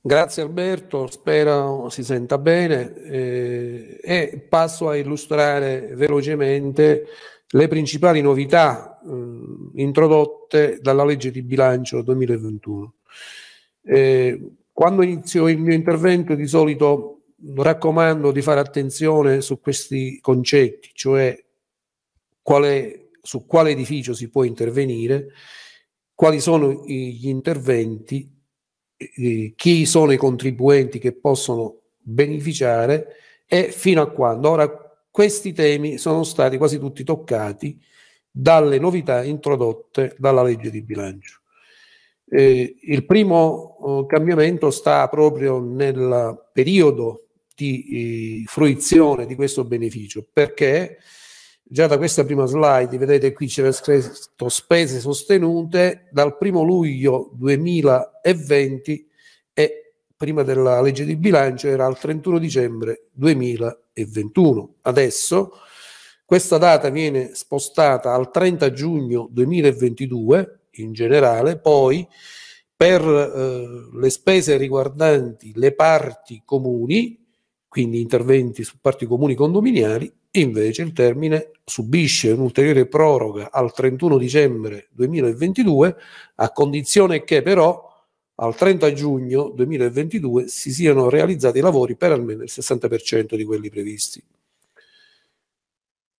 Grazie Alberto, spero si senta bene eh, e passo a illustrare velocemente le principali novità eh, introdotte dalla legge di bilancio 2021. Eh, quando inizio il mio intervento di solito raccomando di fare attenzione su questi concetti, cioè quale, su quale edificio si può intervenire, quali sono gli interventi chi sono i contribuenti che possono beneficiare e fino a quando. Ora, questi temi sono stati quasi tutti toccati dalle novità introdotte dalla legge di bilancio. Eh, il primo eh, cambiamento sta proprio nel periodo di eh, fruizione di questo beneficio, perché Già da questa prima slide, vedete qui c'era scritto spese sostenute dal 1 luglio 2020 e prima della legge di bilancio era al 31 dicembre 2021. Adesso questa data viene spostata al 30 giugno 2022 in generale, poi per eh, le spese riguardanti le parti comuni, quindi interventi su parti comuni condominiali, Invece il termine subisce un'ulteriore proroga al 31 dicembre 2022 a condizione che però al 30 giugno 2022 si siano realizzati i lavori per almeno il 60% di quelli previsti.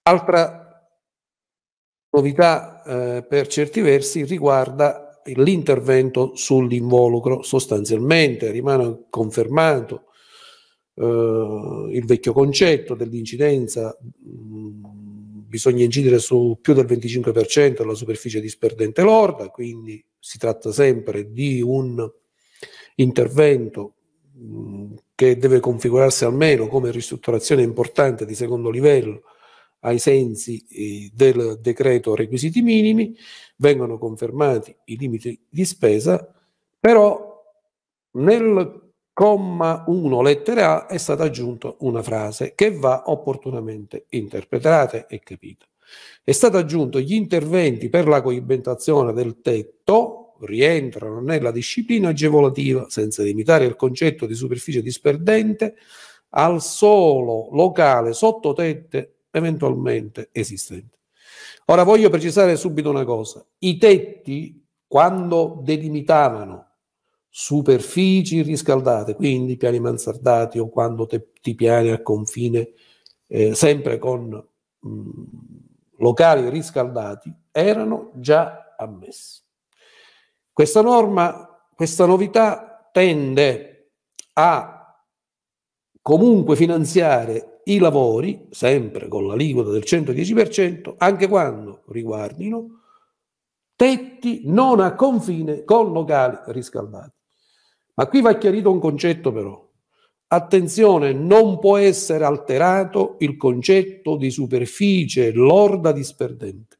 Altra novità eh, per certi versi riguarda l'intervento sull'involucro. Sostanzialmente rimane confermato il vecchio concetto dell'incidenza, bisogna incidere su più del 25% della superficie disperdente lorda, quindi si tratta sempre di un intervento che deve configurarsi almeno come ristrutturazione importante di secondo livello ai sensi eh, del decreto requisiti minimi, vengono confermati i limiti di spesa, però nel comma 1 lettera A è stata aggiunta una frase che va opportunamente interpretata e capita. È stato aggiunto gli interventi per la coibentazione del tetto rientrano nella disciplina agevolativa senza limitare il concetto di superficie disperdente al solo locale sottotette eventualmente esistente. Ora voglio precisare subito una cosa. I tetti, quando delimitavano superfici riscaldate, quindi piani mansardati o quando te, ti piani a confine, eh, sempre con mh, mm, locali riscaldati, erano già ammessi. Questa norma, questa novità tende a comunque finanziare i lavori, sempre con l'aliquota del 110%, anche quando riguardino tetti non a confine con locali riscaldati. Ma qui va chiarito un concetto però. Attenzione, non può essere alterato il concetto di superficie lorda disperdente,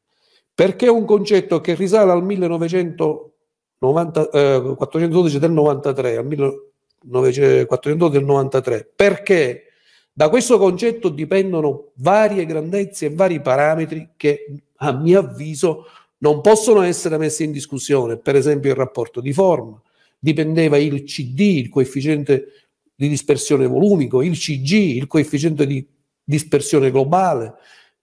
perché è un concetto che risale al 1990, eh, 412 del 93, al 1912 del 93, perché? Da questo concetto dipendono varie grandezze e vari parametri che a mio avviso non possono essere messi in discussione, per esempio il rapporto di forma, dipendeva il CD, il coefficiente di dispersione volumico, il CG, il coefficiente di dispersione globale,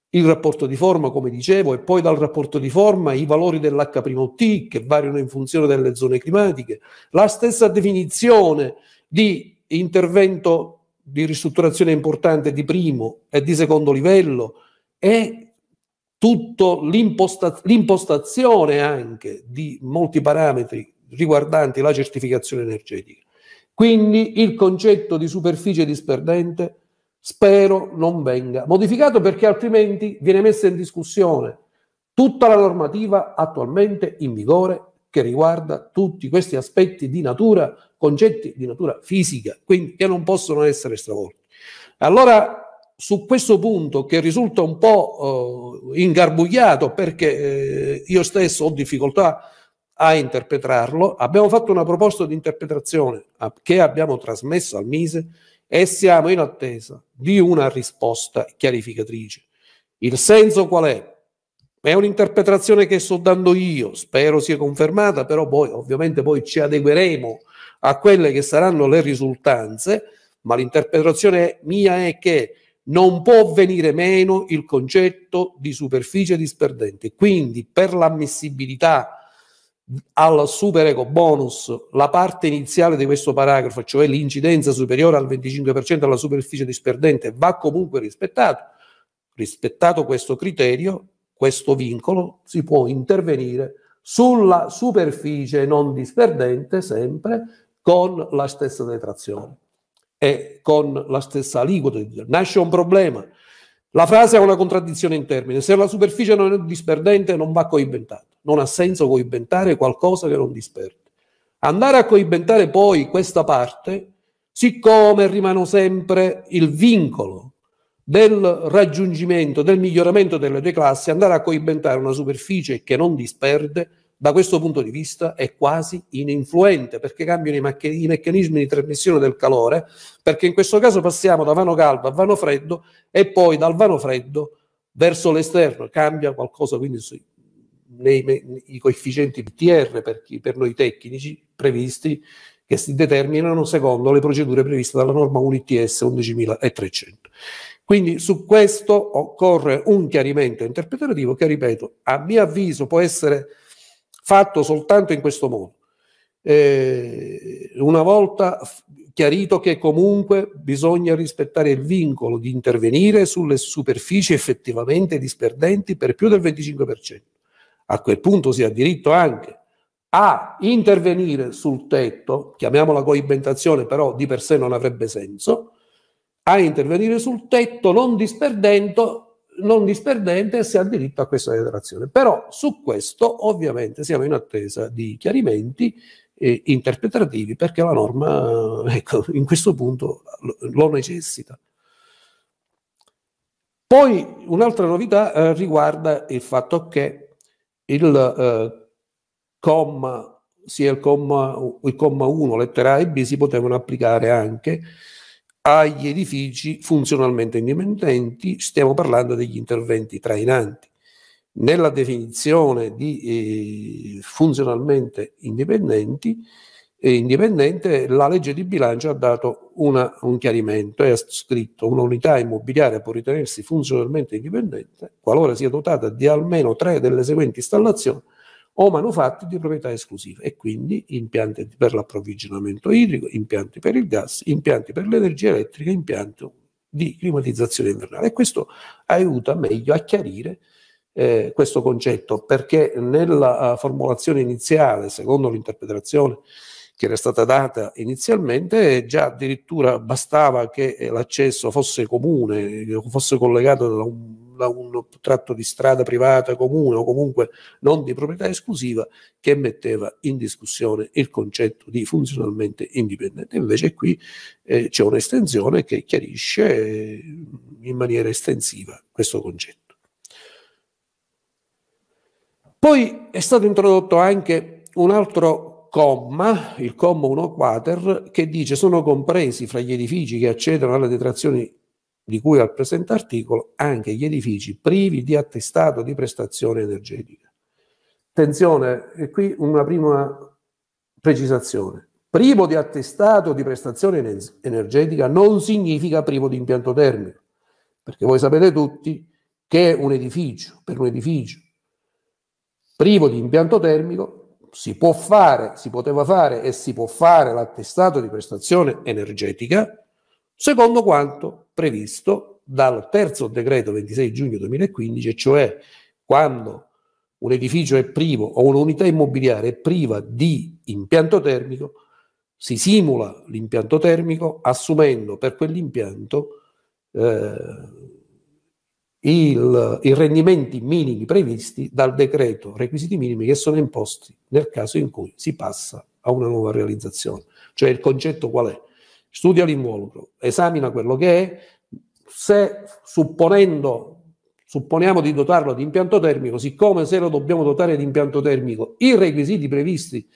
il rapporto di forma, come dicevo, e poi dal rapporto di forma i valori dell'H'1T che variano in funzione delle zone climatiche, la stessa definizione di intervento di ristrutturazione importante di primo e di secondo livello e tutta l'imposta- l'impostazione anche di molti parametri riguardanti la certificazione energetica. Quindi il concetto di superficie disperdente spero non venga modificato perché altrimenti viene messa in discussione tutta la normativa attualmente in vigore che riguarda tutti questi aspetti di natura, concetti di natura fisica, quindi che non possono essere stravolti. Allora, su questo punto che risulta un po' eh, ingarbugliato perché eh, io stesso ho difficoltà a interpretarlo. Abbiamo fatto una proposta di interpretazione che abbiamo trasmesso al Mise e siamo in attesa di una risposta chiarificatrice. Il senso qual è? È un'interpretazione che sto dando io, spero sia confermata, però poi ovviamente poi ci adegueremo a quelle che saranno le risultanze, ma l'interpretazione mia è che non può venire meno il concetto di superficie disperdente. Quindi per l'ammissibilità al super eco bonus la parte iniziale di questo paragrafo, cioè l'incidenza superiore al 25% della superficie disperdente, va comunque rispettato. Rispettato questo criterio, questo vincolo, si può intervenire sulla superficie non disperdente sempre con la stessa detrazione e con la stessa aliquota. Nasce un problema. La frase ha una contraddizione in termini. Se la superficie non è disperdente non va coibentata. Non ha senso coibentare qualcosa che non disperde. Andare a coibentare poi questa parte, siccome rimane sempre il vincolo del raggiungimento, del miglioramento delle due classi, andare a coibentare una superficie che non disperde da questo punto di vista è quasi ininfluente perché cambiano i, macch- i, meccanismi di trasmissione del calore, perché in questo caso passiamo da vano caldo a vano freddo e poi dal vano freddo verso l'esterno, cambia qualcosa quindi sui, nei, nei coefficienti PTR per, chi, per noi tecnici previsti che si determinano secondo le procedure previste dalla norma UNITS 11300. Quindi su questo occorre un chiarimento interpretativo che, ripeto, a mio avviso può essere fatto soltanto in questo modo. Eh, una volta chiarito che comunque bisogna rispettare il vincolo di intervenire sulle superfici effettivamente disperdenti per più del 25%. A quel punto si ha diritto anche a intervenire sul tetto, chiamiamola coibentazione, però di per sé non avrebbe senso, a intervenire sul tetto non disperdendo non disperdente se ha diritto a questa detrazione. Però su questo ovviamente siamo in attesa di chiarimenti eh, interpretativi perché la norma ecco, in questo punto lo, lo necessita. Poi un'altra novità eh, riguarda il fatto che il eh, comma, sia il comma, il comma 1, lettera A e B, si potevano applicare anche agli edifici funzionalmente indipendenti, stiamo parlando degli interventi trainanti. Nella definizione di eh, funzionalmente indipendenti, indipendente, la legge di bilancio ha dato una, un chiarimento e ha scritto un'unità immobiliare può ritenersi funzionalmente indipendente qualora sia dotata di almeno tre delle seguenti installazioni o manufatti di proprietà esclusiva e quindi impianti per l'approvvigionamento idrico, impianti per il gas, impianti per l'energia elettrica, impianti di climatizzazione invernale. E questo aiuta meglio a chiarire eh, questo concetto perché nella uh, formulazione iniziale, secondo l'interpretazione che era stata data inizialmente, già addirittura bastava che eh, l'accesso fosse comune, fosse collegato da un, da un, tratto di strada privata comune o comunque non di proprietà esclusiva che metteva in discussione il concetto di funzionalmente indipendente. Invece qui eh, c'è un'estensione che chiarisce eh, in maniera estensiva questo concetto. Poi è stato introdotto anche un altro comma, il comma 1 quater, che dice sono compresi fra gli edifici che accedono alle detrazioni di cui al presente articolo anche gli edifici privi di attestato di prestazione energetica. Attenzione, e qui una prima precisazione. Privo di attestato di prestazione energetica non significa privo di impianto termico, perché voi sapete tutti che un edificio, per un edificio privo di impianto termico, si può fare, si poteva fare e si può fare l'attestato di prestazione energetica secondo quanto previsto dal terzo decreto 26 giugno 2015, cioè quando un edificio è privo o un'unità immobiliare è priva di impianto termico, si simula l'impianto termico assumendo per quell'impianto eh, il, i rendimenti minimi previsti dal decreto requisiti minimi che sono imposti nel caso in cui si passa a una nuova realizzazione. Cioè il concetto qual è? Studia l'involucro, esamina quello che è, se supponendo supponiamo di dotarlo di impianto termico, siccome se lo dobbiamo dotare di impianto termico, i requisiti previsti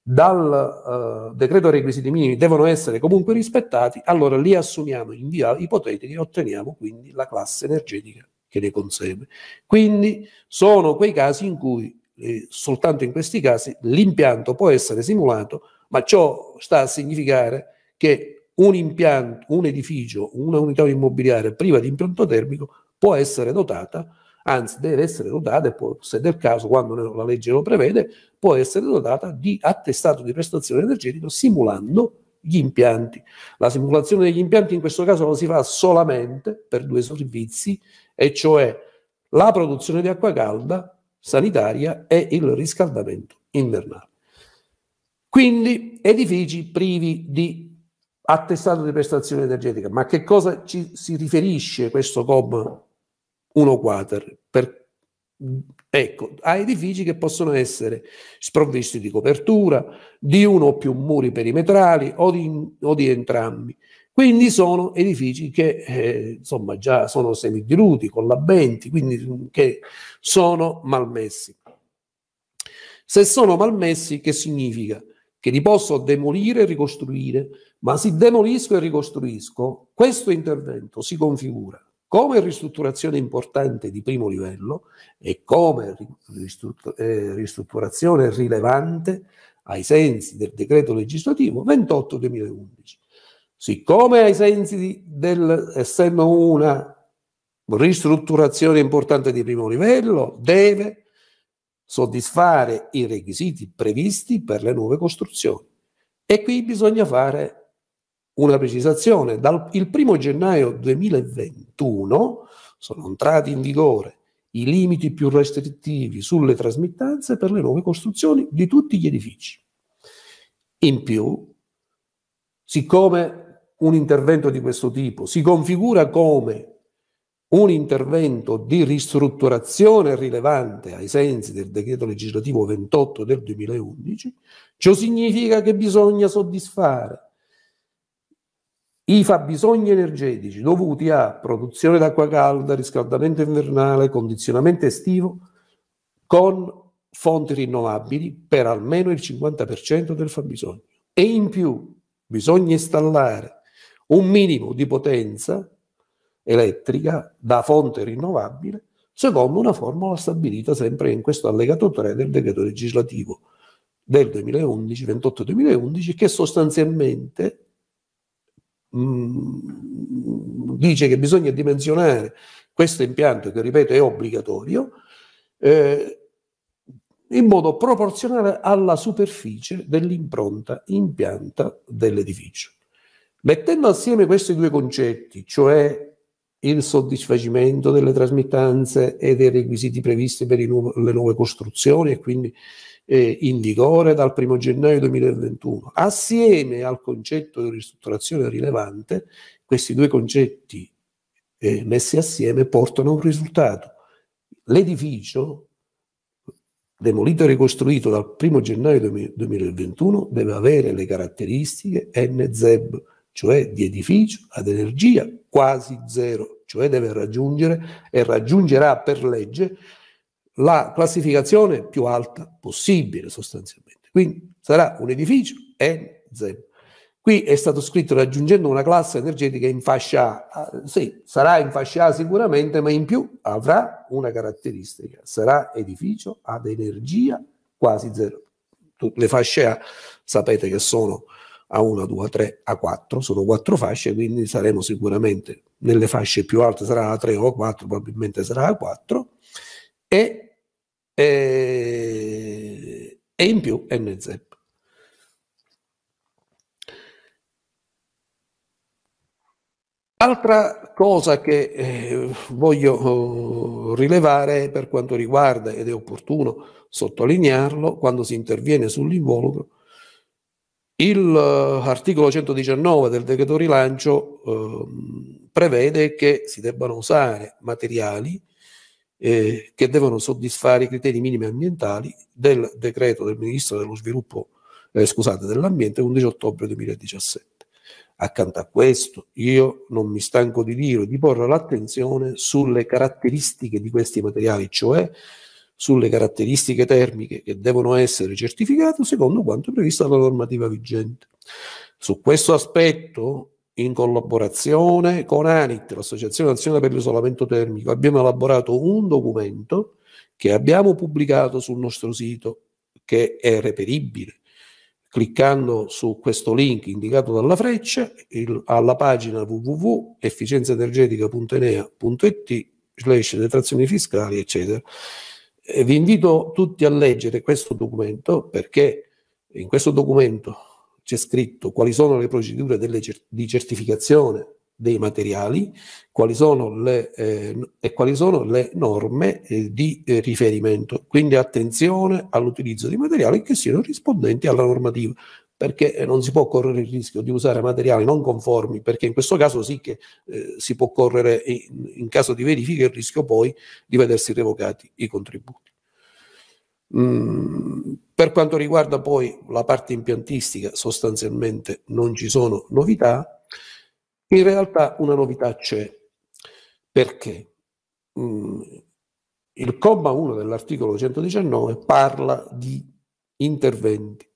dal uh, decreto requisiti minimi devono essere comunque rispettati, allora li assumiamo in via ipotetica e otteniamo quindi la classe energetica che ne consegue. Quindi sono quei casi in cui, eh, soltanto in questi casi, l'impianto può essere simulato, ma ciò sta a significare che un impianto, un edificio, una unità immobiliare priva di impianto termico può essere dotata, anzi deve essere dotata, e se del caso, quando la legge lo prevede, può essere dotata di attestato di prestazione energetica simulando gli impianti. La simulazione degli impianti in questo caso lo si fa solamente per due servizi, e cioè la produzione di acqua calda sanitaria e il riscaldamento invernale. Quindi edifici privi di attestato di prestazione energetica. Ma che cosa ci si riferisce questo COM 1 quater? Per, ecco, a edifici che possono essere sprovvisti di copertura, di uno o più muri perimetrali o di, o di entrambi. Quindi sono edifici che eh, insomma già sono semidiluti, collabenti, quindi che sono malmessi. Se sono malmessi, che significa? Che li posso demolire e ricostruire, ma se demolisco e ricostruisco, questo intervento si configura come ristrutturazione importante di primo livello e come eh, ristrutturazione rilevante ai sensi del decreto legislativo 28 2011 siccome ai sensi del, essendo una ristrutturazione importante di primo livello, deve soddisfare i requisiti previsti per le nuove costruzioni. E qui bisogna fare una precisazione. Dal il primo gennaio 2021 sono entrati in vigore i limiti più restrittivi sulle trasmittanze per le nuove costruzioni di tutti gli edifici. In più, siccome un intervento di questo tipo si configura come un intervento di ristrutturazione rilevante ai sensi del decreto legislativo 28 del 2011, ciò significa che bisogna soddisfare i fabbisogni energetici dovuti a produzione d'acqua calda, riscaldamento invernale, condizionamento estivo con fonti rinnovabili per almeno il 50% del fabbisogno. E in più bisogna installare un minimo di potenza elettrica da fonte rinnovabile secondo una formula stabilita sempre in questo allegato 3 del decreto legislativo del 2011, 28-2011, che sostanzialmente mm, dice che bisogna dimensionare questo impianto, che ripeto è obbligatorio, eh, in modo proporzionale alla superficie dell'impronta impianta dell'edificio. Mettendo assieme questi due concetti, cioè il soddisfacimento delle trasmittanze e dei requisiti previsti per nu- le nuove costruzioni e quindi eh, in vigore dal 1 gennaio 2021, assieme al concetto di ristrutturazione rilevante, questi due concetti eh, messi assieme portano a un risultato. L'edificio demolito e ricostruito dal 1 gennaio 2021 deve avere le caratteristiche NZEB cioè di edificio ad energia quasi zero, cioè deve raggiungere e raggiungerà per legge la classificazizione più alta possibile sostanzialmente. Quindi sarà un edificio N0. Qui è stato scritto raggiungendo una classe energetica in fascia A. Sì, sarà in fascia A sicuramente, ma in più avrà una caratteristica. Sarà edificio ad energia quasi zero. Le fasce A sapete che sono a1, A2, A3, A4, sono quattro fasce, quindi saremo sicuramente nelle fasce più alte sarà A3 o A4, probabilmente sarà A4, e, e, e in più NZ. Altra cosa che eh, voglio oh, rilevare per quanto riguarda, ed è opportuno sottolinearlo, quando si interviene sull'involucro, L'articolo 119 del decreto rilancio eh, prevede che si debbano usare materiali eh, che devono soddisfare i criteri minimi ambientali del decreto del Ministro dello Sviluppo, eh, scusate, dell'Ambiente 11 ottobre 2017. Accanto a questo, io non mi stanco di dire, di porre l'attenzione sulle caratteristiche di questi materiali, cioè sulle caratteristiche termiche che devono essere certificate secondo quanto previsto dalla normativa vigente. Su questo aspetto, in collaborazione con ANIT, l'Associazione Nazionale per l'Isolamento Termico, abbiamo elaborato un documento che abbiamo pubblicato sul nostro sito, che è reperibile cliccando su questo link indicato dalla freccia il, alla pagina www.efficienzaenergetica.enea.it slash detrazioni fiscali eccetera. Vi invito tutti a leggere questo documento perché in questo documento c'è scritto quali sono le procedure delle, di certificazione dei materiali quali le, eh, e quali sono le norme eh, di eh, riferimento. Quindi attenzione all'utilizzo di materiali che siano rispondenti alla normativa perché eh, non si può correre il rischio di usare materiali non conformi, perché in questo caso sì che eh, si può correre in, in, caso di verifica il rischio poi di vedersi revocati i contributi. Mm, per quanto riguarda poi la parte impiantistica, sostanzialmente non ci sono novità, in realtà una novità c'è. Perché? Mm, il comma 1 dell'articolo 119 parla di interventi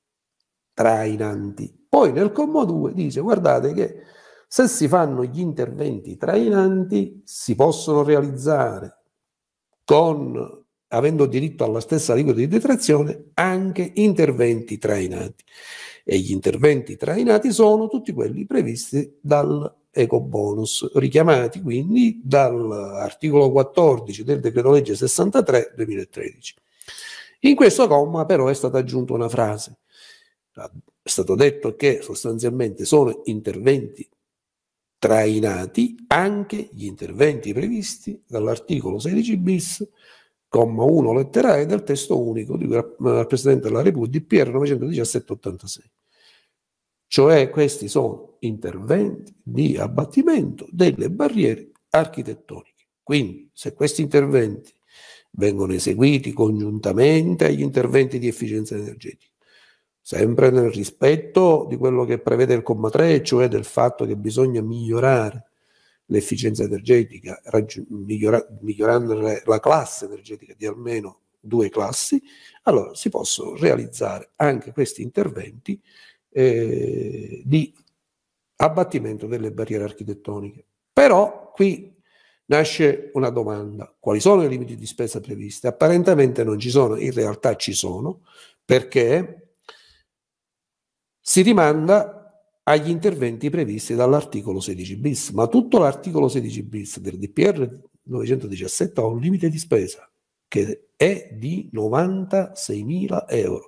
trainanti. Poi nel comma 2 dice guardate che se si fanno gli interventi trainanti si possono realizzare con avendo diritto alla stessa aliquota di detrazione anche interventi trainati. E gli interventi trainati sono tutti quelli previsti dal eco bonus, richiamati quindi dall'articolo 14 del decreto legge 63 2013. In questo comma però è stata aggiunta una frase. È stato detto che sostanzialmente sono interventi trainati anche gli interventi previsti dall'articolo 16 bis, comma 1 lettera E del testo unico di al Presidente della Repubblica PR 917-86. Cioè questi sono interventi di abbattimento delle barriere architettoniche. Quindi se questi interventi vengono eseguiti congiuntamente agli interventi di efficienza energetica, sempre nel rispetto di quello che prevede il comma 3, cioè del fatto che bisogna migliorare l'efficienza energetica, migliora, migliorando la classe energetica di almeno due classi, allora si possono realizzare anche questi interventi eh, di abbattimento delle barriere architettoniche. Però qui nasce una domanda, quali sono i limiti di spesa previsti? Apparentemente non ci sono, in realtà ci sono, perché si rimanda agli interventi previsti dall'articolo 16 bis, ma tutto l'articolo 16 bis del DPR 917 ha un limite di spesa che è di 96.000 euro.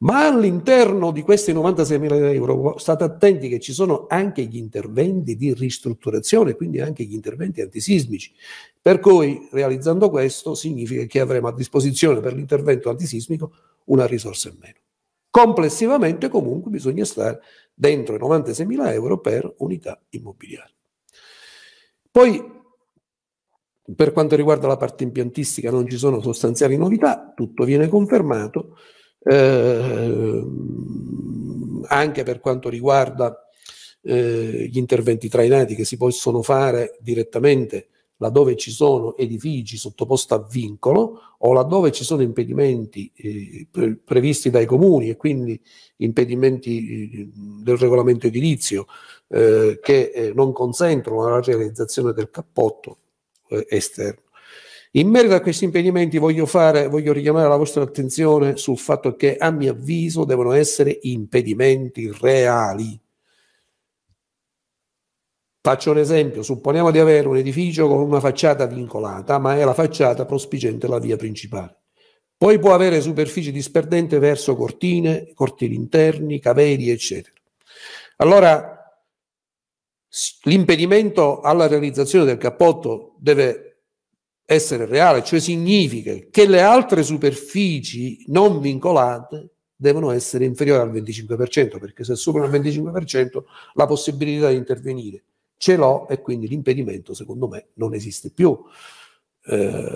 Ma all'interno di questi 96.000 euro state attenti che ci sono anche gli interventi di ristrutturazione, quindi anche gli interventi antisismici. Per cui realizzando questo significa che avremo a disposizione per l'intervento antisismico una risorsa in meno. Complessivamente comunque bisogna stare dentro i 96.000 euro per unità immobiliare. Poi per quanto riguarda la parte impiantistica non ci sono sostanziali novità, tutto viene confermato eh, anche per quanto riguarda eh, gli interventi trainati che si possono fare direttamente laddove ci sono edifici sottoposti a vincolo o laddove ci sono impedimenti eh, pre previsti dai comuni e quindi impedimenti eh, del regolamento edilizio eh, che eh, non consentono la realizzazione del cappotto eh, esterno. In merito a questi impedimenti voglio, fare, voglio richiamare la vostra attenzione sul fatto che a mio avviso devono essere impedimenti reali. Faccio un esempio, supponiamo di avere un edificio con una facciata vincolata, ma è la facciata prospiciente alla via principale. Poi può avere superficie disperdente verso cortine, cortili interni, caveri, eccetera. Allora, l'impedimento alla realizzazione del cappotto deve essere reale, cioè significa che le altre superfici non vincolate devono essere inferiori al 25%, perché se superano il 25% la possibilità di intervenire ce l'ho e quindi l'impedimento secondo me non esiste più, eh,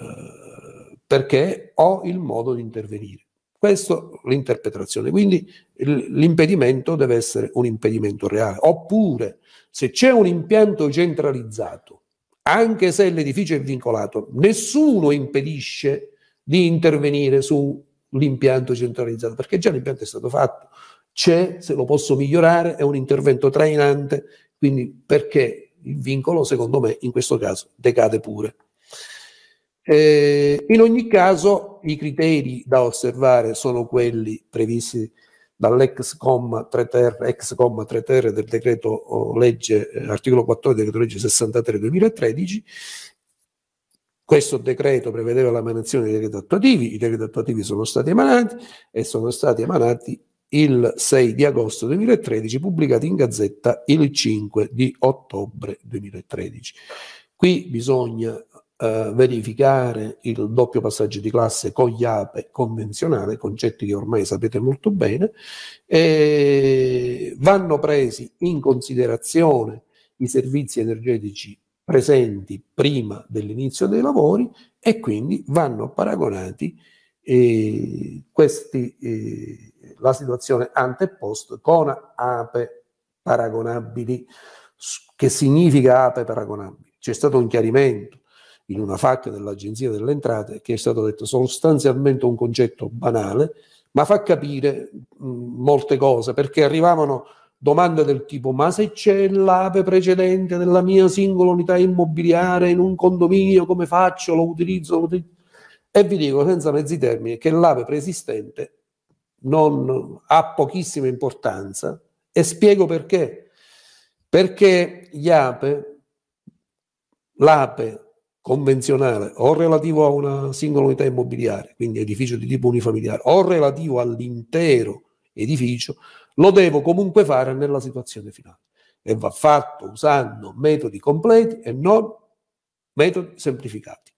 perché ho il modo di intervenire. Questa è l'interpretazione, quindi l'impedimento deve essere un impedimento reale, oppure se c'è un impianto centralizzato anche se l'edificio è vincolato, nessuno impedisce di intervenire sull'impianto centralizzato, perché già l'impianto è stato fatto, c'è, se lo posso migliorare, è un intervento trainante, quindi perché il vincolo, secondo me, in questo caso decade pure. Eh, in ogni caso, i criteri da osservare sono quelli previsti dall'ex comma 3 ter, ex comma 3 ter del decreto legge, eh, articolo 14 del decreto legge 63 2013. Questo decreto prevedeva l'emanazione dei decreti attuativi, i decreti attuativi sono stati emanati e sono stati emanati il 6 di agosto 2013, pubblicati in Gazzetta il 5 di ottobre 2013. Qui bisogna eh, verificare il doppio passaggio di classe con gli APE convenzionale, concetti che ormai sapete molto bene, e vanno presi in considerazione i servizi energetici presenti prima dell'inizio dei lavori e quindi vanno paragonati eh, questi, eh, la situazione ante e post con APE paragonabili. Che significa APE paragonabili? C'è stato un chiarimento in una FAC dell'Agenzia delle Entrate che è stato detto sostanzialmente un concetto banale, ma fa capire mh, molte cose, perché arrivavano domande del tipo ma se c'è l'APE precedente della mia singola unità immobiliare in un condominio, come faccio? Lo utilizzo? Lo utilizzo? E vi dico senza mezzi termini che l'APE preesistente non ha pochissima importanza e spiego perché. Perché gli APE, l'APE convenzionale o relativo a una singola unità immobiliare, quindi edificio di tipo unifamiliare, o relativo all'intero edificio, lo devo comunque fare nella situazione finale e va fatto usando metodi completi e non metodi semplificati.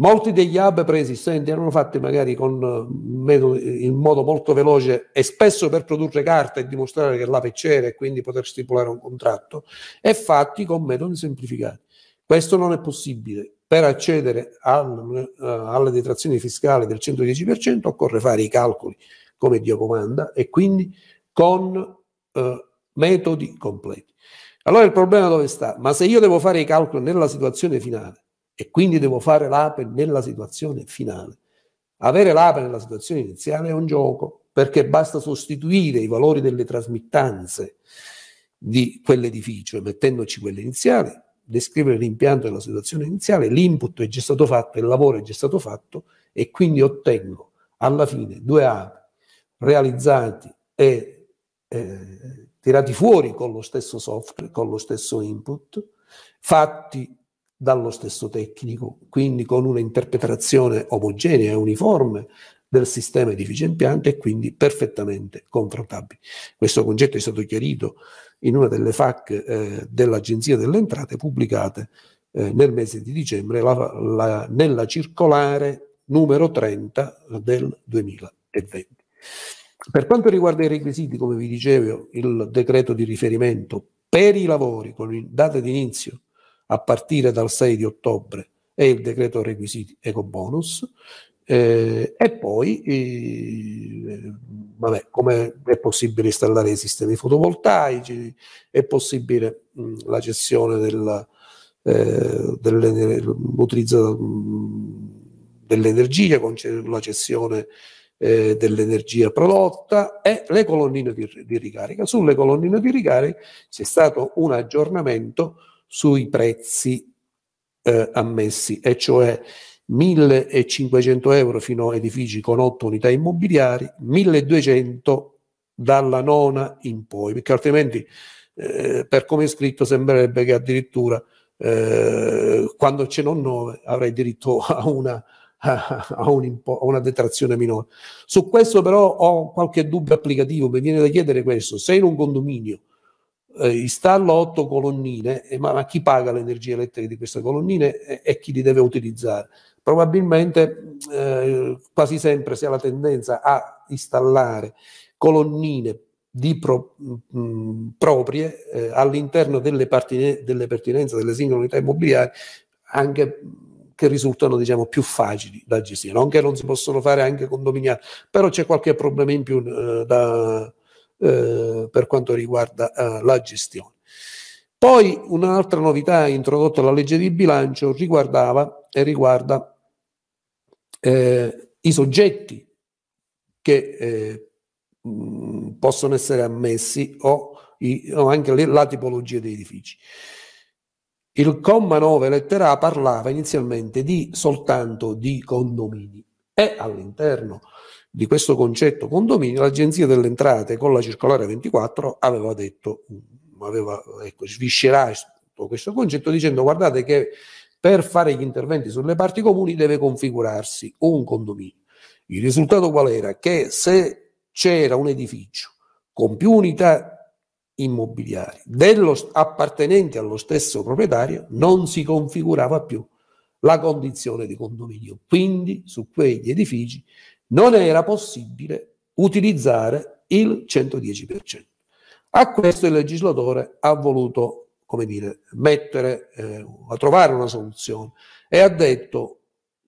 Molti degli hub preesistenti erano fatti magari eh, metodi, in modo molto veloce e spesso per produrre carta e dimostrare che l'APE c'era e quindi poter stipulare un contratto, e fatti con metodi semplificati. Questo non è possibile. Per accedere al, uh, alle detrazioni fiscali del 110% occorre fare i calcoli come Dio comanda e quindi con uh, metodi completi. Allora il problema dove sta? Ma se io devo fare i calcoli nella situazione finale e quindi devo fare l'APE nella situazione finale, avere l'APE nella situazione iniziale è un gioco perché basta sostituire i valori delle trasmittanze di quell'edificio mettendoci quelle iniziali descrivere l'impianto della situazione iniziale, l'input è già stato fatto, il lavoro è già stato fatto e quindi ottengo alla fine due api realizzati e eh, tirati fuori con lo stesso software, con lo stesso input, fatti dallo stesso tecnico, quindi con una interpretazione omogenea e uniforme del sistema edificio impianto e quindi perfettamente confrontabili. Questo concetto è stato chiarito in una delle FAC eh, dell'Agenzia delle Entrate pubblicate eh, nel mese di dicembre la, la, nella circolare numero 30 del 2020. Per quanto riguarda i requisiti, come vi dicevo, il decreto di riferimento per i lavori con data di inizio a partire dal 6 di ottobre è il decreto requisiti ecobonus, eh, e poi, eh, vabbè, come è possibile installare i sistemi fotovoltaici, è possibile mh, la gestione del, eh, dell'utilizzo dell'energia con la gestione eh, dell'energia prodotta e le colonnine di, di, ricarica. Sulle colonnine di ricarica c'è stato un aggiornamento sui prezzi eh, ammessi, e cioè 1.500 euro fino a edifici con 8 unità immobiliari, 1.200 dalla nona in poi, perché altrimenti eh, per come è scritto sembrerebbe che addirittura eh, quando ce n'ho 9 avrei diritto a una, a, a, un a, una detrazione minore. Su questo però ho qualche dubbio applicativo, mi viene da chiedere questo, se in un condominio eh, installo otto colonnine, eh, ma, ma, chi paga l'energia elettrica di queste colonnine e, e chi li deve utilizzare? probabilmente eh, quasi sempre si ha la tendenza a installare colonnine di pro, mh, mm, proprie eh, all'interno delle, partine, delle pertinenze delle singole unità immobiliari anche che risultano diciamo più facili da gestire, non che non si possono fare anche condominiali, però c'è qualche problema in più eh, da, eh, per quanto riguarda eh, la gestione. Poi un'altra novità introdotta alla legge di bilancio riguardava e riguarda eh, i soggetti che eh, mh, possono essere ammessi o, i, o anche le, la tipologia dei edifici. Il comma 9 lettera A parlava inizialmente di soltanto di condomini e all'interno di questo concetto condominio, l'Agenzia delle Entrate con la circolare 24 aveva detto, aveva ecco, sviscerato questo concetto dicendo guardate che per fare gli interventi sulle parti comuni deve configurarsi un condominio. Il risultato qual era? Che se c'era un edificio con più unità immobiliari dello, appartenenti allo stesso proprietario, non si configurava più la condizione di condominio. Quindi su quegli edifici non era possibile utilizzare il 110%. A questo il legislatore ha voluto, come dire, mettere, eh, trovare una soluzione e ha detto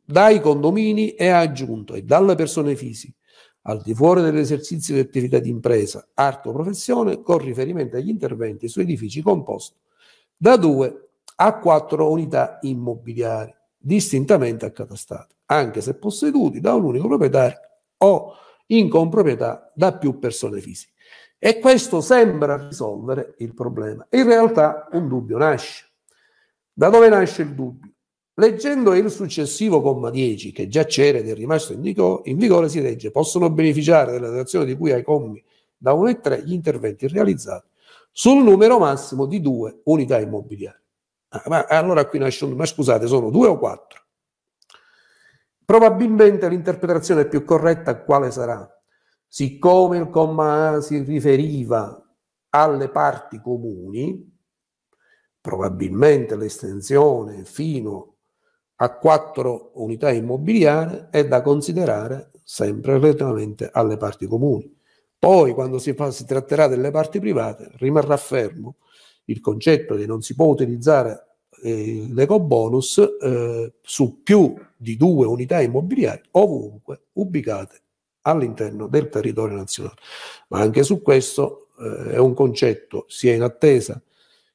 dai condomini e ha aggiunto e dalle persone fisiche al di fuori dell'esercizio di attività di impresa, arte o professione, con riferimento agli interventi su edifici composti da due a quattro unità immobiliari, distintamente accatastate, anche se posseduti da un unico proprietario o in comproprietà da più persone fisiche. E questo sembra risolvere il problema. In realtà un dubbio nasce. Da dove nasce il dubbio? Leggendo il successivo comma 10, che già c'era ed è rimasto in, in vigore, si legge possono beneficiare della dotazione di cui ai commi da 1 e 3 gli interventi realizzati sul numero massimo di due unità immobiliari. Ah, ma allora qui nasce un... ma scusate, sono due o quattro? Probabilmente l'interpretazione più corretta quale sarà? Siccome il comma A si riferiva alle parti comuni, probabilmente l'estensione fino a quattro unità immobiliari è da considerare sempre relativamente alle parti comuni. Poi, quando si, fa, si tratterà delle parti private, rimarrà fermo il concetto che non si può utilizzare eh, l'eco bonus eh, su più di due unità immobiliari ovunque ubicate all'interno del territorio nazionale. Ma anche su questo eh, è un concetto sia in attesa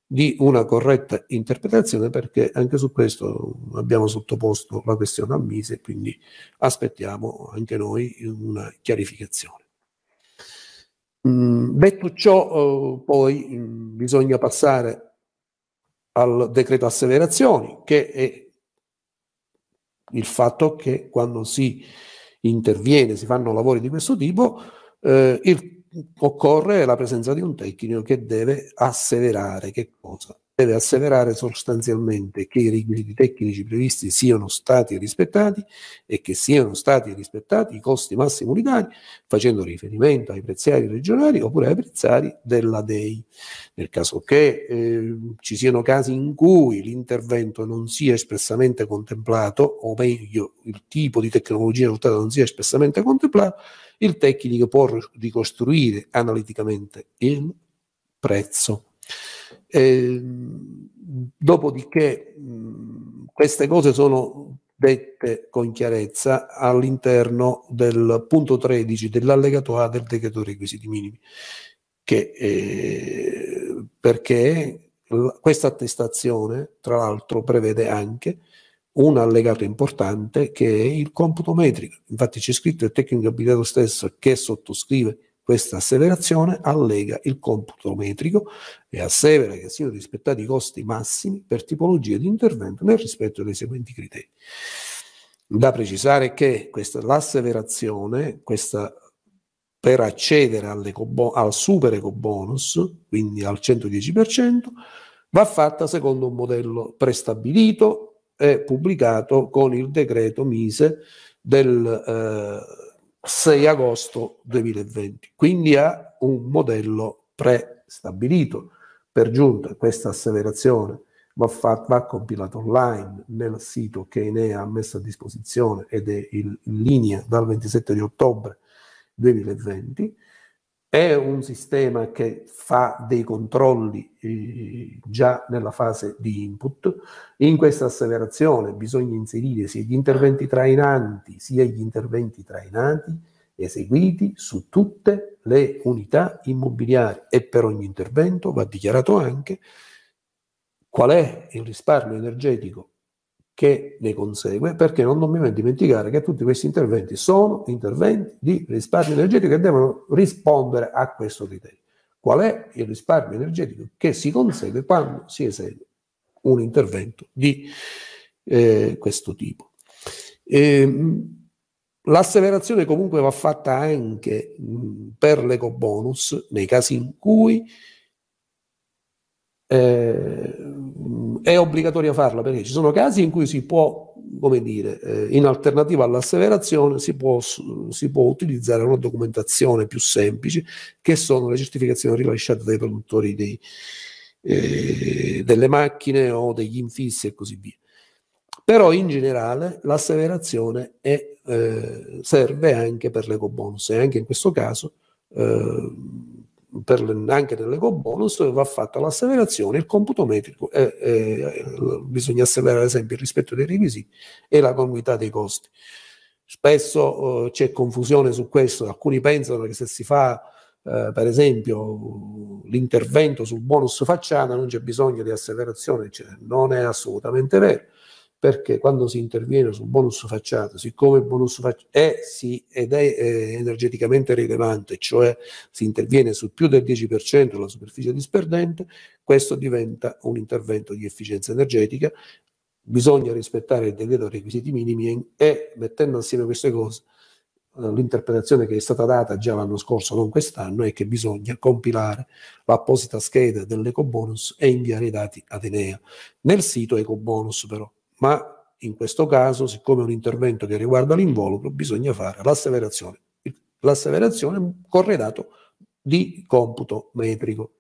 di una corretta interpretazione perché anche su questo abbiamo sottoposto la questione al Mise quindi aspettiamo anche noi una chiarificazione. Mm, detto ciò, eh, poi mm, bisogna passare al decreto asseverazioni, che è il fatto che quando si interviene, si fanno lavori di questo tipo, eh, il occorre la presenza di un tecnico che deve asseverare che cosa? Deve asseverare sostanzialmente che i requisiti tecnici previsti siano stati rispettati e che siano stati rispettati i costi massimi unitari, facendo riferimento ai preziari regionali oppure ai preziari della DEI. Nel caso che eh, ci siano casi in cui l'intervento non sia espressamente contemplato, o meglio, il tipo di tecnologia adottata non sia espressamente contemplato, il tecnico può ricostruire analiticamente il prezzo. Eh, dopodiché queste cose sono dette con chiarezza all'interno del punto 13 dell'allegato A del decreto requisiti minimi, che, eh, perché questa attestazione, tra l'altro, prevede anche un allegato importante che è il computo metrico. Infatti c'è scritto il tecnico abilitato stesso che sottoscrive questa asseverazione allega il computo metrico e assevera che siano rispettati i costi massimi per tipologia di intervento nel rispetto dei seguenti criteri. Da precisare che questa, l'asseverazione, questa, per accedere al super eco bonus, quindi al 110%, va fatta secondo un modello prestabilito è pubblicato con il decreto Mise del eh, 6 agosto 2020. Quindi ha un modello prestabilito. Per giunta questa asseverazione va, fatto, va compilato online nel sito che Enea ha messo a disposizione ed è in linea dal 27 di ottobre 2020 è un sistema che fa dei controlli eh, già nella fase di input. In questa asseverazione bisogna inserire sia gli interventi trainanti sia gli interventi trainati eseguiti su tutte le unità immobiliari e per ogni intervento va dichiarato anche qual è il risparmio energetico che ne consegue, perché non dobbiamo dimenticare che tutti questi interventi sono interventi di risparmio energetico che devono rispondere a questo criterio. Qual è il risparmio energetico che si consegue quando si esegue un intervento di eh, questo tipo? E, ehm, L'asseverazione comunque va fatta anche per l'eco bonus nei casi in cui eh, è obbligatoria farla perché ci sono casi in cui si può, come dire, eh, in alternativa all'asseverazione si può, si può, utilizzare una documentazione più semplice che sono le certificazioni rilasciate dai produttori dei, eh, delle macchine o degli infissi e così via. Però in generale l'asseverazione eh, serve anche per l'eco bonus e anche in questo caso eh, per anche nell'eco bonus va fatta l'asseverazione, il computo metrico, eh, eh, bisogna asseverare ad esempio il rispetto dei requisiti e la congruità dei costi. Spesso eh, c'è confusione su questo, alcuni pensano che se si fa eh, per esempio l'intervento sul bonus facciata non c'è bisogno di asseverazione, cioè, non è assolutamente vero perché quando si interviene sul bonus facciata, siccome il bonus facciata è, sì, ed è eh, energeticamente rilevante, cioè si interviene su più del 10% della superficie disperdente, questo diventa un intervento di efficienza energetica, bisogna rispettare il decreto dei requisiti minimi e mettendo assieme queste cose eh, l'interpretazione che è stata data già l'anno scorso, non quest'anno, è che bisogna compilare l'apposita scheda dell'ecobonus e inviare i dati ad Enea. Nel sito ecobonus però ma in questo caso, siccome è un intervento che riguarda l'involucro, bisogna fare l'asseverazione, l'asseverazione corredato di computo metrico.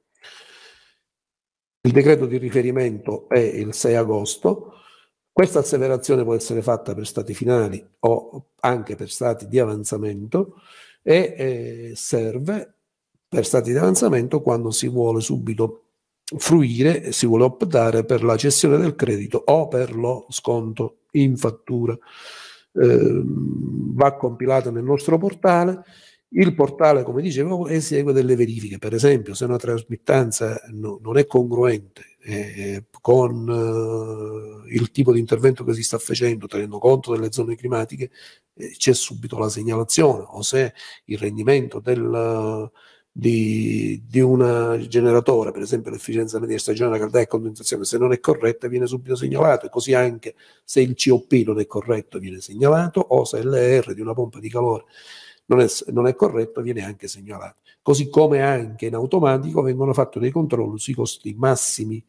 Il decreto di riferimento è il 6 agosto. Questa asseverazione può essere fatta per stati finali o anche per stati di avanzamento e eh, serve per stati di avanzamento quando si vuole subito fruire, si vuole optare per la cessione del credito o per lo sconto in fattura. Eh, va compilato nel nostro portale. Il portale, come dicevo, esegue delle verifiche. Per esempio, se una trasmittanza no, non è congruente eh, con eh, il tipo di intervento che si sta facendo, tenendo conto delle zone climatiche, eh, c'è subito la segnalazione. O se il rendimento del di, di un generatore, per esempio l'efficienza media stagionale caldea e condensazione, se non è corretta viene subito segnalato e così anche se il COP non è corretto viene segnalato o se l'ER di una pompa di calore non è, non è corretto viene anche segnalato. Così come anche in automatico vengono fatti dei controlli sui costi massimi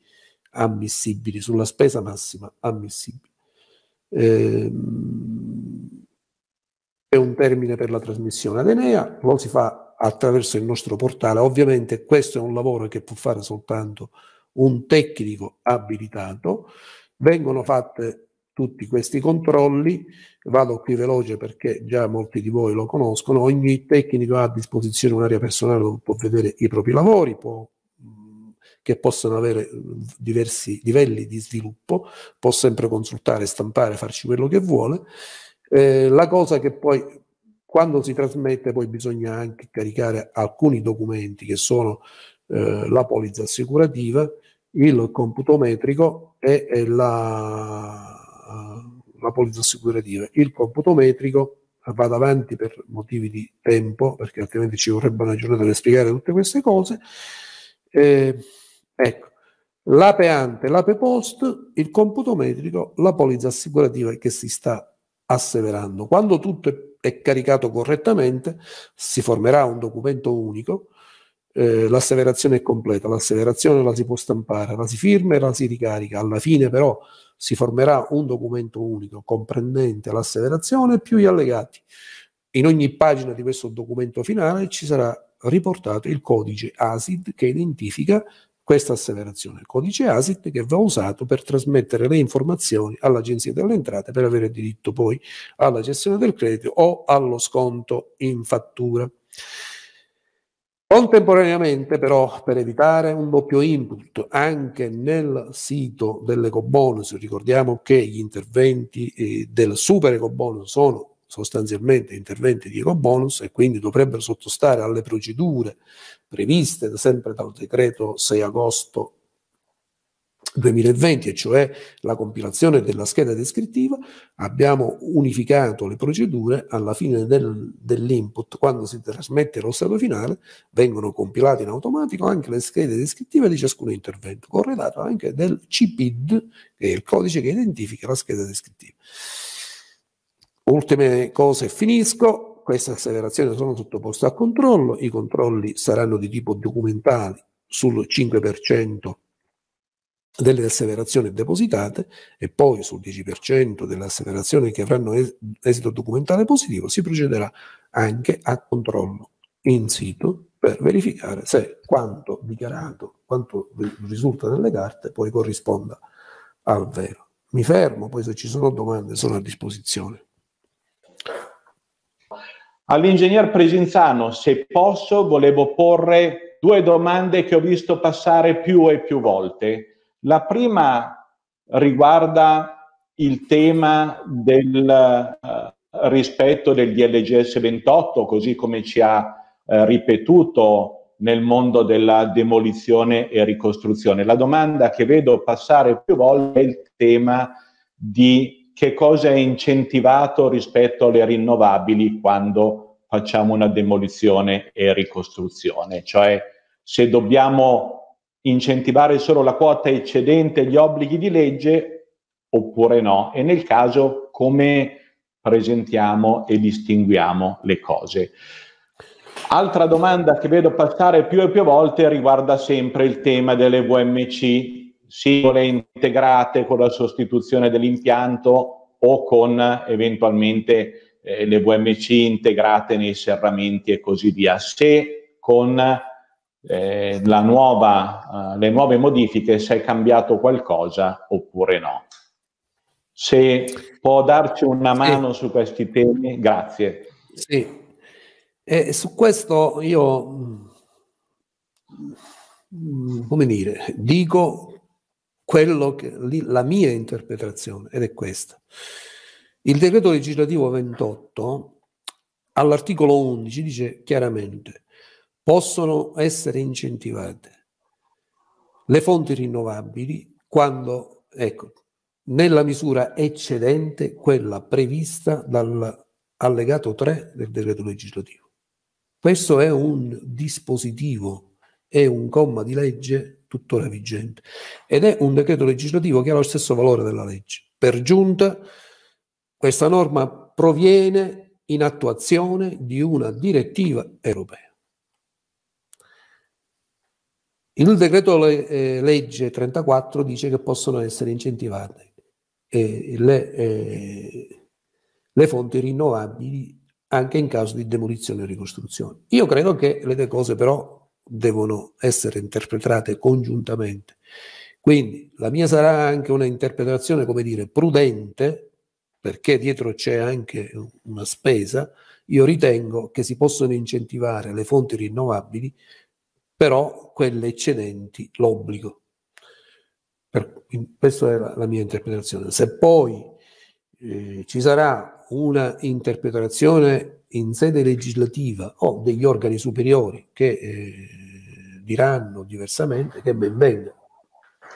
ammissibili, sulla spesa massima ammissibile. Ehm, è un termine per la trasmissione ad Enea, lo si fa attraverso il nostro portale. Ovviamente questo è un lavoro che può fare soltanto un tecnico abilitato. Vengono fatte tutti questi controlli, vado qui veloce perché già molti di voi lo conoscono, ogni tecnico ha a disposizione un'area personale dove può vedere i propri lavori, può, che possono avere diversi livelli di sviluppo, può sempre consultare, stampare, farci quello che vuole. Eh, la cosa che poi quando si trasmette poi bisogna anche caricare alcuni documenti che sono eh, la polizza assicurativa, il computo metrico e, e la, la polizza assicurativa. Il computo metrico vado avanti per motivi di tempo, perché altrimenti ci vorrebbe una giornata per spiegare tutte queste cose. Eh, ecco, l'ape ante, l'ape post, il computo metrico, la polizza assicurativa che si sta asseverando. Quando tutto è è caricato correttamente, si formerà un documento unico, eh, l'asseverazione è completa, l'asseverazione la si può stampare, la si firma e la si ricarica, alla fine però si formerà un documento unico comprendente l'asseverazione più gli allegati. In ogni pagina di questo documento finale ci sarà riportato il codice ASID che identifica questa asseverazione, codice ASIT che va usato per trasmettere le informazioni all'Agenzia delle Entrate per avere diritto poi alla gestione del credito o allo sconto in fattura. Contemporaneamente però per evitare un doppio input anche nel sito dell'ecobonus, ricordiamo che gli interventi eh, del super ecobonus sono sostanzialmente interventi di ecobonus e quindi dovrebbero sottostare alle procedure previste sempre dal decreto 6 agosto 2020, e cioè la compilazione della scheda descrittiva, abbiamo unificato le procedure alla fine del, dell'input, quando si trasmette lo stato finale, vengono compilate in automatico anche le schede descrittive di ciascun intervento, corredato anche del CPID, che è il codice che identifica la scheda descrittiva. Ultime cose, finisco. Queste asseverazioni sono sottoposte a controllo, i controlli saranno di tipo documentali sul 5% delle asseverazioni depositate e poi sul 10% delle asseverazioni che avranno esito documentale positivo si procederà anche a controllo in situ per verificare se quanto dichiarato, quanto risulta nelle carte poi corrisponda al vero. Mi fermo, poi se ci sono domande sono a disposizione. All'ingegner Presinzano, se posso, volevo porre due domande che ho visto passare più e più volte. La prima riguarda il tema del uh, rispetto del DLGS 28, così come ci ha uh, ripetuto nel mondo della demolizione e ricostruzione. La domanda che vedo passare più volte è il tema di che cosa è incentivato rispetto alle rinnovabili quando facciamo una demolizione e ricostruzione, cioè se dobbiamo incentivare solo la quota eccedente gli obblighi di legge oppure no? E nel caso come presentiamo e distinguiamo le cose. Altra domanda che vedo passare più e più volte riguarda sempre il tema delle VMC singole integrate con la sostituzione dell'impianto o con eventualmente eh, le VMC integrate nei serramenti e così via. Se con eh, nuova, uh, le nuove modifiche se è cambiato qualcosa oppure no. Se può darci una mano sì. su questi temi, grazie. Sì, e su questo io, mm, come dire, dico quello che, la mia interpretazione, ed è questa. Il decreto legislativo 28 all'articolo 11 dice chiaramente possono essere incentivate le fonti rinnovabili quando, ecco, nella misura eccedente quella prevista dall'allegato 3 del decreto legislativo. Questo è un dispositivo, è un comma di legge tuttora vigente ed è un decreto legislativo che ha lo stesso valore della legge. Per giunta questa norma proviene in attuazione di una direttiva europea. Il decreto eh, legge 34 dice che possono essere incentivate eh, le, eh, le fonti rinnovabili anche in caso di demolizione e ricostruzione. Io credo che le due cose però devono essere interpretate congiuntamente. Quindi la mia sarà anche una interpretazione, come dire, prudente, perché dietro c'è anche una spesa. Io ritengo che si possono incentivare le fonti rinnovabili, però quelle eccedenti l'obbligo. Questa è la, la, mia interpretazione. Se poi eh, ci sarà una interpretazione in sede legislativa o degli organi superiori che eh, diranno diversamente, che ben venga.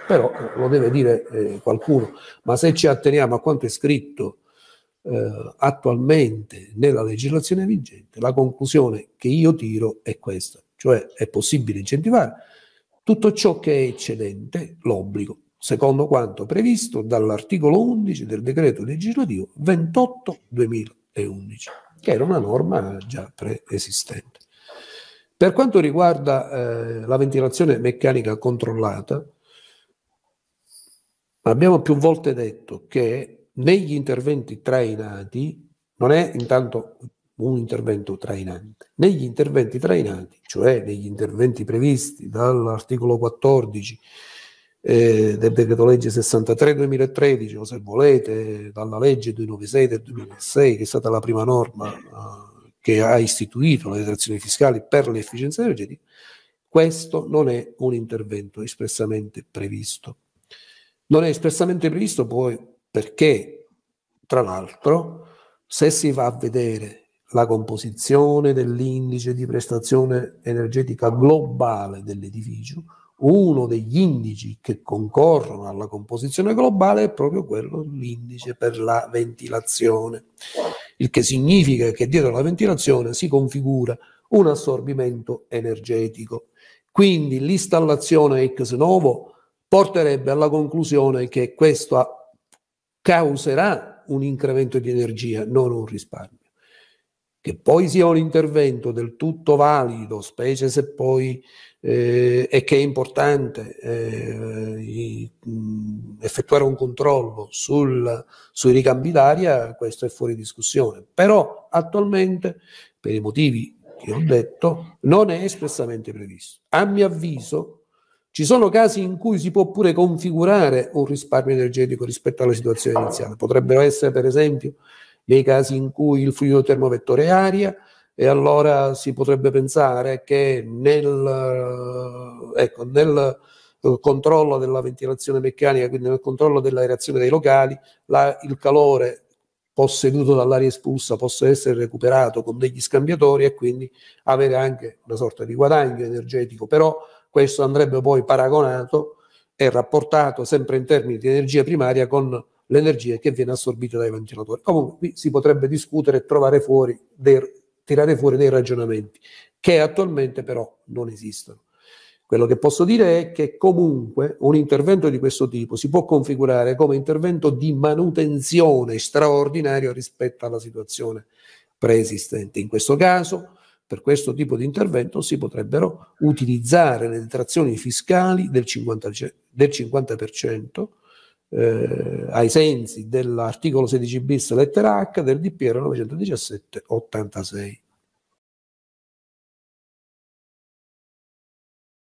Però eh, lo deve dire eh, qualcuno. Ma se ci atteniamo a quanto è scritto eh, attualmente nella legislazione vigente, la conclusione che io tiro è questa, cioè è possibile incentivare tutto ciò che è eccedente l'obbligo, secondo quanto previsto dall'articolo 11 del decreto legislativo 28-2011 che era una norma già preesistente. Per quanto riguarda eh, la ventilazione meccanica controllata, abbiamo più volte detto che negli interventi trainati non è intanto un intervento trainante. Negli interventi trainati, cioè negli interventi previsti dall'articolo 14 eh, del decreto legge 63 2013 o se volete dalla legge 296 del 2006 che è stata la prima norma eh, che ha istituito le detrazioni fiscali per l'efficienza energetica questo non è un intervento espressamente previsto. Non è espressamente previsto poi perché tra l'altro se si va a vedere la composizione dell'indice di prestazione energetica globale dell'edificio uno degli indici che concorrono alla composizione globale è proprio quello, l'indice per la ventilazione, il che significa che dietro la ventilazione si configura un assorbimento energetico. Quindi l'installazione ex novo porterebbe alla conclusione che questo causerà un incremento di energia, non un risparmio. Che poi sia un intervento del tutto valido, specie se poi eh, e che è importante eh, effettuare un controllo sul, sui ricambi d'aria, questo è fuori discussione. Però attualmente, per i motivi che ho detto, non è espressamente previsto. A mio avviso, ci sono casi in cui si può pure configurare un risparmio energetico rispetto alla situazione iniziale. Potrebbero essere, per esempio, nei casi in cui il fluido termovettore è aria, e allora si potrebbe pensare che nel, ecco, nel controllo della ventilazione meccanica, quindi nel controllo dell'aerazione dei locali, la, il calore posseduto dall'aria espulsa possa essere recuperato con degli scambiatori e quindi avere anche una sorta di guadagno energetico, però questo andrebbe poi paragonato e rapportato sempre in termini di energia primaria con l'energia che viene assorbita dai ventilatori. Comunque qui si potrebbe discutere e trovare fuori dei, tirare fuori dei ragionamenti che attualmente però non esistono. Quello che posso dire è che comunque un intervento di questo tipo si può configurare come intervento di manutenzione straordinario rispetto alla situazione preesistente. In questo caso, per questo tipo di intervento si potrebbero utilizzare le detrazioni fiscali del 50%, del 50% eh, ai sensi dell'articolo 16 bis lettera H del DPR 917 86.